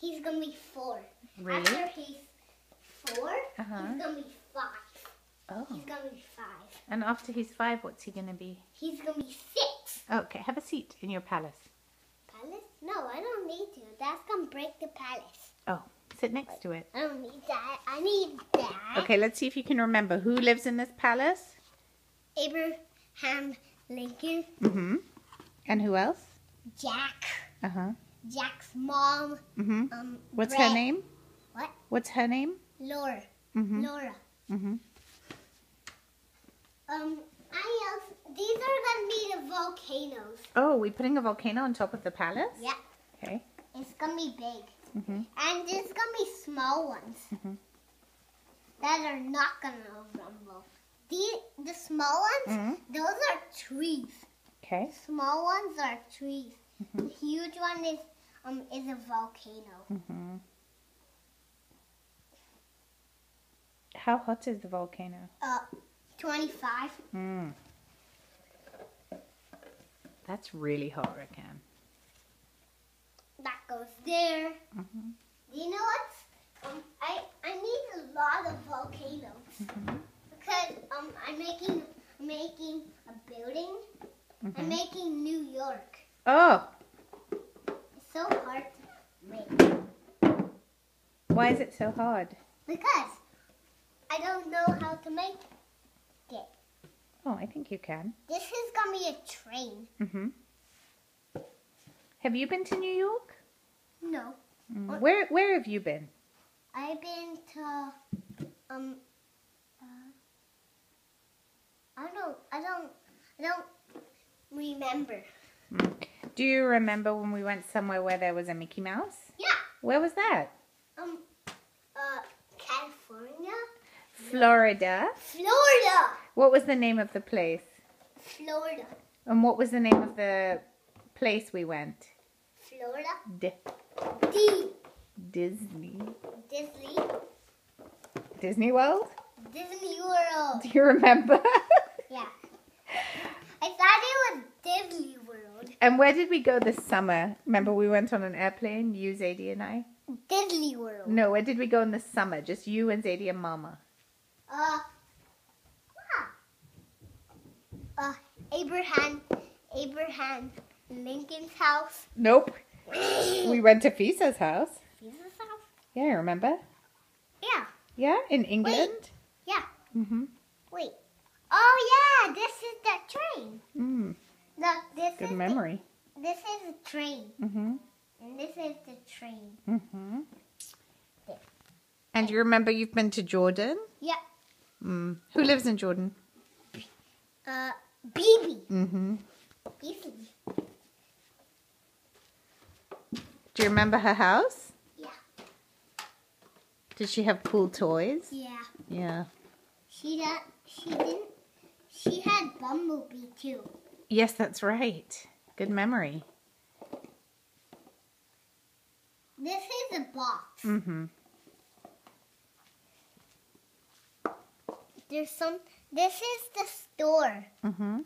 he's gonna be four. Really? After he's 4 Uh-huh. he's gonna be five. Oh. He's gonna be five. And after he's five, what's he going to be? He's gonna be six. Okay, have a seat in your palace. Palace? No, I don't need to. That's gonna break the palace. Oh, sit next to it. I don't need that. I need that. Okay, let's see if you can remember who lives in this palace. Abraham Lincoln, Mm-hmm. And who else? Jack, Uh-huh. Jack's mom, Mm-hmm. um, What's Brett. her name? What? What's her name? Laura. Mm-hmm. Laura. Mm-hmm. Um, I else. These are gonna be the volcanoes. Oh, we putting a volcano on top of the palace? Yeah. Okay. It's gonna be big. Mm-hmm. And there's gonna be small ones Mhm. that are not gonna rumble. The the small ones, Mhm. those are trees. Okay. Small ones are trees. Mhm. The huge one is um is a volcano. Mm-hmm. How hot is the volcano? Uh, twenty five. Mm. That's really hot, Rakan. That goes there. Mm-hmm. You know what? Um, I I need a lot of volcanoes Mm-hmm. because um I'm making making a building. I'm Mm-hmm. making New York. Oh, It's so hard to make. Why is it so hard? Because I don't know how to make it. Oh, I think you can. This is gonna be a train. Mm-hmm. Have you been to New York? No, Mm. Where Where have you been? I've been to um. Uh, I don't. I don't. I don't remember. Do you remember when we went somewhere where there was a Mickey Mouse? Yeah. Where was that? Um. Uh, California, Florida. Florida, What was the name of the place? Florida, And what was the name of the place we went? Florida. D- D. Disney. Disney. Disney World? Disney World. Do you remember? Yeah. I thought it was Disney World. and where did we go this summer? Remember we went on an airplane, you, Zadie, and I? Disney World. No, where did we go in the summer? Just you and Zadie and Mama. Uh, uh, Abraham, Abraham Lincoln's house. Nope. We went to Fisa's house. Fisa's house? Yeah, remember? Yeah, Yeah, in England. yeah. Mm-hmm. Wait. Oh yeah, this is the train. Mm, Look, this good is memory. The, this is a train, Mm-hmm. and this is the train. Mm-hmm. And you remember you've been to Jordan? Yeah. Mm. Who lives in Jordan? Uh, BB. Mm-hmm. BB. Do you remember her house? Yeah. Did she have cool toys? Yeah. Yeah. She that she didn't. She had Bumblebee too. Yes, that's right. Good memory. This is a box. Mm-hmm. There's some. This is the store. Mm-hmm.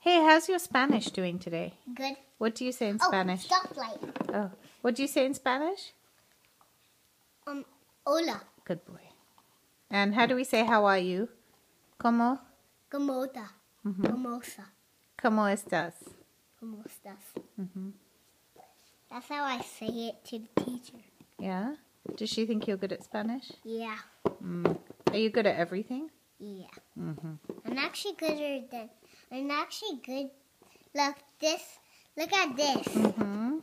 Hey, how's your Spanish doing today? Good. What do you say in Oh, Spanish? stoplight. Oh, what do you say in Spanish? Um, hola. Good boy. And how do we say how are you? ¿Cómo? Gamoda. Mm-hmm. Gamosa. ¿Cómo estás? ¿Cómo estás? Mm-hmm. That's how I say it to the teacher. Yeah? Does she think you're good at Spanish? Yeah. Mm. Are you good at everything? Yeah. Mm-hmm. I'm actually gooder than. I'm actually good. Look, this. Look at this. Mm-hmm.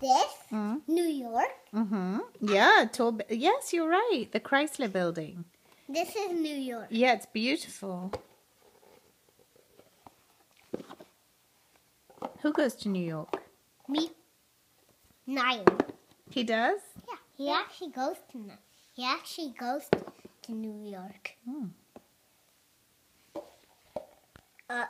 This. Mm-hmm. New York. Mm-hmm. Yeah, tall. Yes, you're right. The Chrysler Building. This is New York. Yeah, it's beautiful. Who goes to New York? Me. Nine. He does. Yeah. He actually goes to. Ni- He actually goes to New York. Hmm. Uh,